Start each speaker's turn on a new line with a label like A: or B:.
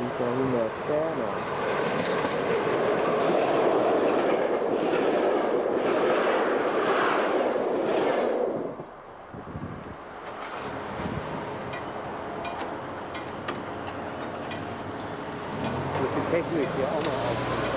A: dieser 110er. Muss die Technik hier auch noch aufnehmen.